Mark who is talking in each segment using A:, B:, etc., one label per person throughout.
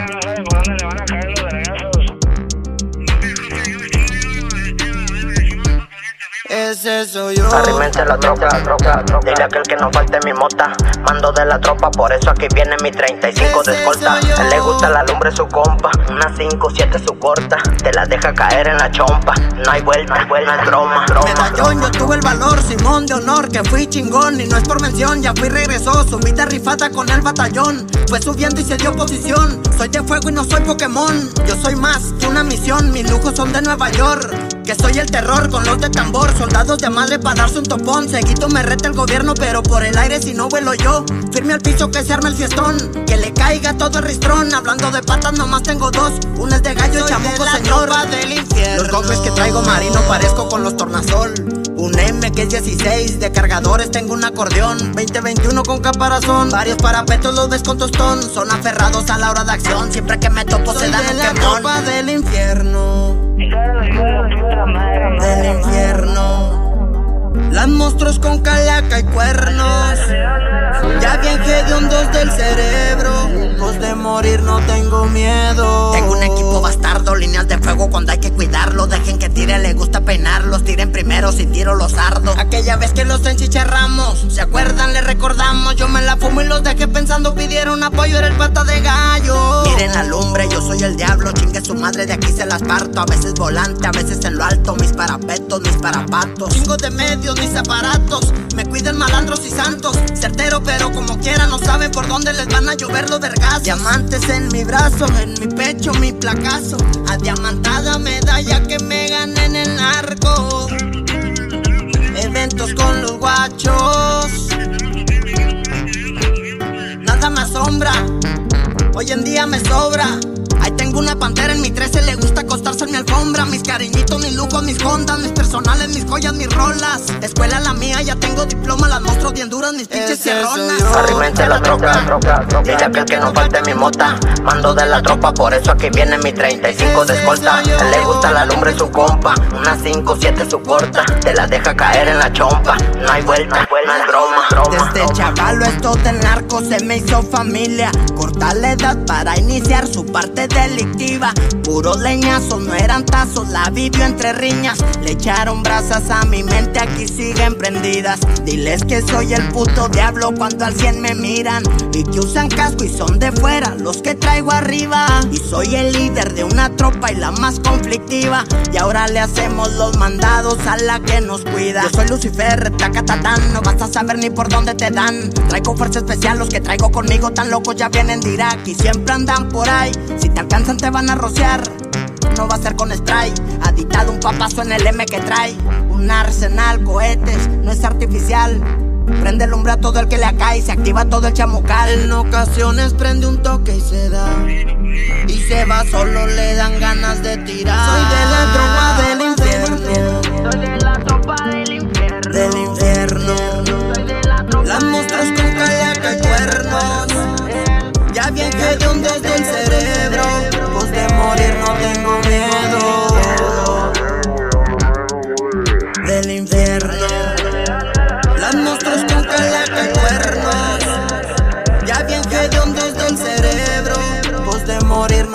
A: ya no sabe por dónde le van a caer los vergazos.
B: Ese soy yo.
C: La tropa, tropa, tropa. Dile a aquel que no falte mi mota. Mando de la tropa, por eso aquí viene mi 35 de escolta. A él le gusta la lumbre su compa. Una 5, 7 su corta. Te la deja caer en la chompa. No hay vuelta, no hay vuelta, no es broma.
B: Medallón, yo tuve el valor, Simón de honor, que fui chingón y no es por mención. Ya fui regresó, subida rifada con el batallón. Fue subiendo y se dio posición. Soy de fuego y no soy Pokémon. Yo soy más que una misión, mis lujos son de Nueva York. Que soy el terror con los de tambor, soldados de madre para darse un topón. Seguito me reta el gobierno, pero por el aire si no vuelo yo. Firme al piso que se arme el fiestón, que le caiga todo el ristrón. Hablando de patas, nomás tengo dos. Una es de gallo y chamuco, señor.
C: del infierno.
B: Los golpes que traigo marino parezco con los tornasol. Un M que es 16, de cargadores tengo un acordeón. 2021 con caparazón, varios parapetos los ves con tostón. Son aferrados a la hora de acción, siempre que me topo se dan un
C: la
B: quemón.
C: del infierno.
B: Del infierno. Las monstruos con calaca y cuernos. Ya bien hediondos del cerebro. Pues de morir no tengo miedo. Tengo un equipo bastardo, líneas de fuego cuando hay que cuidarlo. Dejen que tire, le gusta peinarlos. Tiren primero, si tiro los ardo. Aquella vez que los enchicharramos, ¿se acuerdan? Le recordamos. Yo me la fumo y los dejé pensando. Pidieron apoyo, era el pata de gallo. Miren la lumbre, yo soy el diablo. Chingue su madre, de aquí se las parto. A veces volante, a veces en lo alto. Mis parapetos, mis parapatos. Chingo de medios, mis aparatos. Me cuidan malandros y santos. Certero, pero como quiera, no saben por dónde les van a llover los vergazos. Diamantes en mi brazo, en mi pecho, mi placazo. Adiamantada medalla que me gané en el narco. Eventos con los guachos. Nada me asombra. Hoy en día me sobra. Ahí tengo una pantera en mi 13, le gusta acostarse en mi alfombra. Mis cariñitos, mis lujos, mis hondas, mis personales, mis joyas, mis rolas. Escuela la mía, ya tengo diploma, las monstruos bien duras, mis pinches sierronas.
C: Arrimente la tropa, tropa, tropa. Dile a aquel que no falte mi mota. Mando de la tropa, por eso aquí viene mi 35 de escolta. Le gusta la lumbre su compa. Una 5, 7 su corta. Te la deja caer en la chompa. No hay vuelta, no broma, broma.
B: Desde chavalo esto del narco se me hizo familia. Corta la edad para iniciar su parte delictiva. Puro leñazo, no eran tazos, la vivió entre riñas. Le echaron brasas a mi mente, aquí siguen prendidas. Diles que soy el puto diablo cuando al 100 me miran. Y que usan casco y son de fuera los que traigo arriba. Y soy el líder de una tropa y la más conflictiva. Y ahora le hacemos los mandados a la que nos cuida. Yo soy Lucifer, tacatatán, no vas a saber ni por dónde te dan. Traigo fuerza especial, los que traigo conmigo tan locos ya vienen de Irak y siempre andan por ahí. Te alcanzan te van a rociar. No va a ser con spray, aditado un papazo en el M que trae. Un arsenal, cohetes, no es artificial. Prende el umbra a todo el que le acá y se activa todo el chamucal. En ocasiones prende un toque y se da. Y se va, solo le dan ganas de tirar. Soy de la tropa del infierno.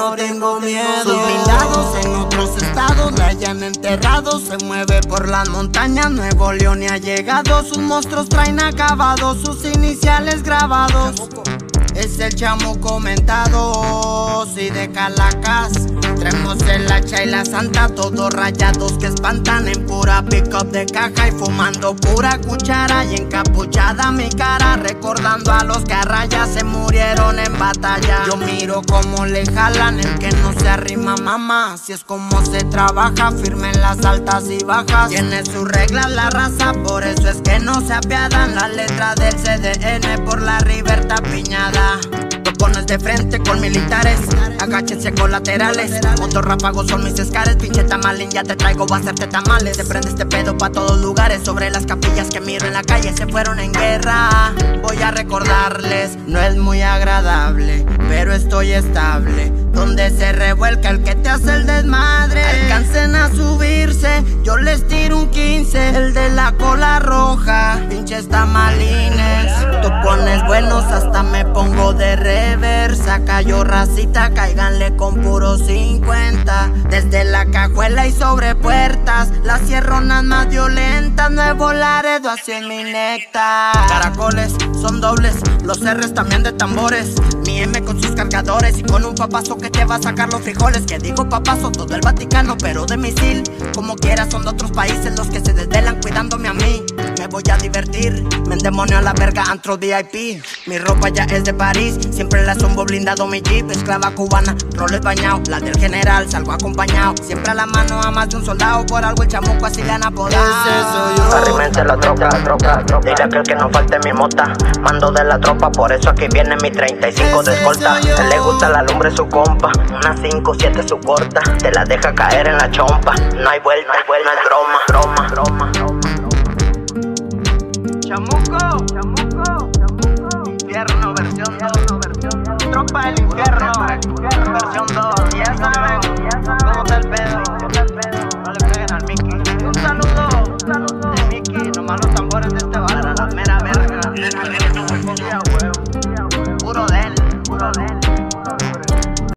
B: No tengo miedo. Sus blindados en otros estados la hayan enterrado. Se mueve por las montañas. Nuevo León y ha llegado. Sus monstruos traen acabados. Sus iniciales grabados. Es el chamo comentado, sí de Calacas. Traemos el hacha y la santa, todos rayados que espantan en pura pick-up de caja y fumando pura cuchara y encapuchada mi cara, recordando a los que a raya se murieron en batalla. Yo miro cómo le jalan el que no se arrima mamá, así es como se trabaja, firme en las altas y bajas. Tiene sus reglas la raza, por eso es que no se apiadan la letra del CDN por la Riberta Piñada. Te pones de frente con militares, agáchense colaterales. Motos ráfagos son mis escares, pinche tamalín, ya te traigo, va a hacerte tamales. Se prende este pedo pa' todos lugares, sobre las capillas que miro en la calle se fueron en guerra. Voy a recordarles, no es muy agradable, pero estoy estable. Donde se revuelca el que te hace el desmadre. Alcancen a subirse, Yo les tiro un 15, el de la cola roja, pinches tamalines. Tú pones buenos, hasta me pongo de reversa. Cayó racita, cáiganle con puro 50. Desde la cajuela y sobre puertas, las cierronas más violentas. Nuevo Laredo hacia mi nectar. Caracoles son dobles, los R's también de tambores. Con sus cargadores y con un papazo que te va a sacar los frijoles. Que digo papazo, todo el Vaticano, pero de misil. Como quieras, son de otros países los que se desvelan cuidándome a mí. Me voy a divertir, me endemonio a la verga, antro VIP. Mi ropa ya es de París, siempre la zumbo blindado mi jeep. Esclava cubana, roles bañado, la del general, salgo acompañado. Siempre a la mano a más de un soldado, por algo el chamuco así le han apodado.
C: Arrimense la troca, troca, troca. Dile a aquel que no falte mi mota. Mando de la tropa, por eso aquí viene mi 35 de escolta. él le gusta la lumbre su compa. Una 5, 7 su corta. Te la deja caer en la chompa. No hay vuelta, no hay vuelta, no es broma, broma, broma.
B: Chamuco, chamuco, chamuco. Infierno, versión 2, versión 2. Tropa del infierno, versión 2. Ya saben, cómo está el pedo.